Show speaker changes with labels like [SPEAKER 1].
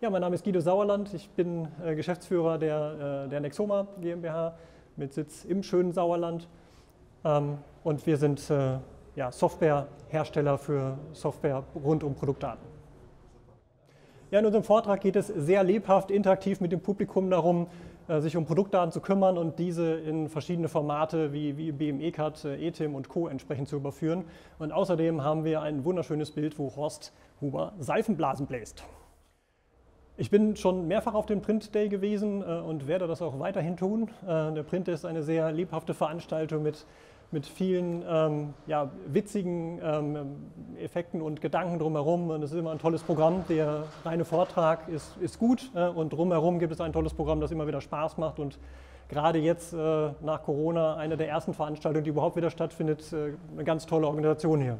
[SPEAKER 1] Ja, mein Name ist Guido Sauerland. Ich bin äh, Geschäftsführer der, äh, der Nexoma GmbH mit Sitz im schönen Sauerland. Ähm, und wir sind äh, ja, Softwarehersteller für Software rund um Produktdaten. Ja, in unserem Vortrag geht es sehr lebhaft, interaktiv mit dem Publikum darum, äh, sich um Produktdaten zu kümmern und diese in verschiedene Formate wie, wie BME-Card, äh, ETIM und Co. entsprechend zu überführen. Und außerdem haben wir ein wunderschönes Bild, wo Horst Huber Seifenblasen bläst. Ich bin schon mehrfach auf dem Print Day gewesen äh, und werde das auch weiterhin tun. Äh, der Print Day ist eine sehr lebhafte Veranstaltung mit, mit vielen ähm, ja, witzigen ähm, Effekten und Gedanken drumherum. Und es ist immer ein tolles Programm. Der reine Vortrag ist, ist gut äh, und drumherum gibt es ein tolles Programm, das immer wieder Spaß macht und gerade jetzt äh, nach Corona eine der ersten Veranstaltungen, die überhaupt wieder stattfindet. Äh, eine ganz tolle Organisation hier.